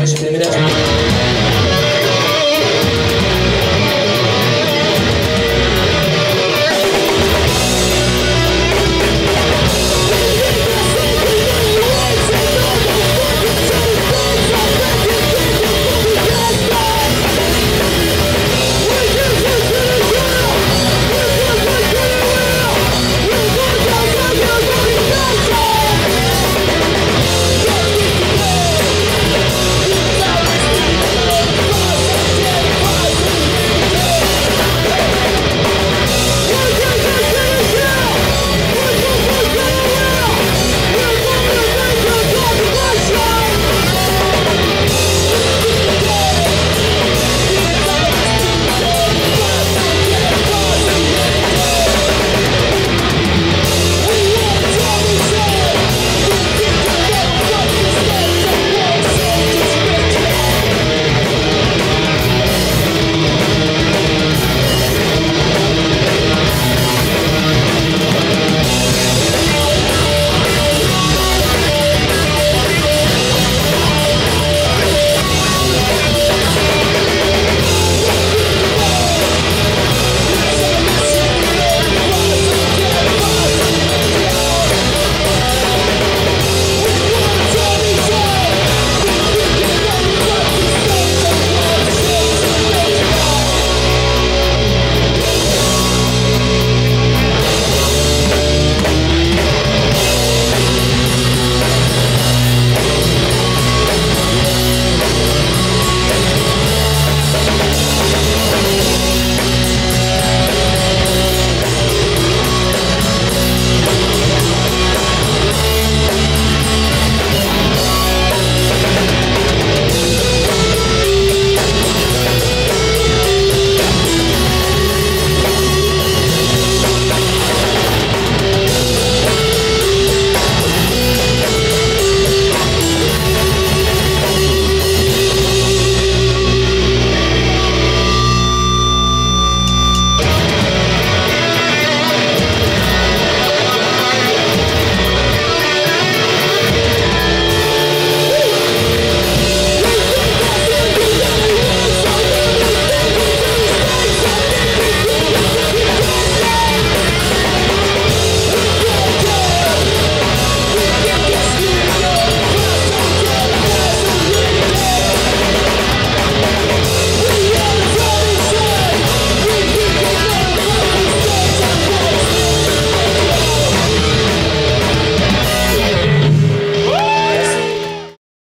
Acho que ele merece.